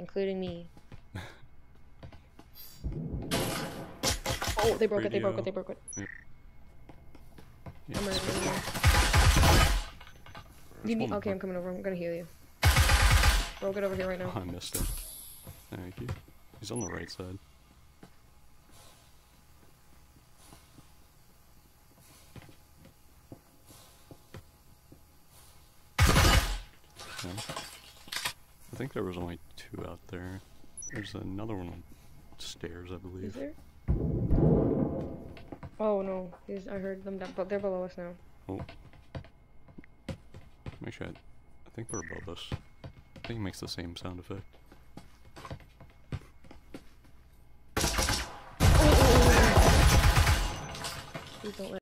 including me. oh, they broke it, they broke it, they broke it. Yeah. I'm Yes. running, running, running. There's You okay. I'm coming over, I'm gonna heal you. Broke it over here right now. Oh, I missed it. Thank you. He's on the right side. Yeah. I think there was only two out there. There's another one on stairs, I believe. Is there? Oh no, He's, I heard them down, but they're below us now. Oh. Make sure I, I think they're above us. I think it makes the same sound effect. Please don't let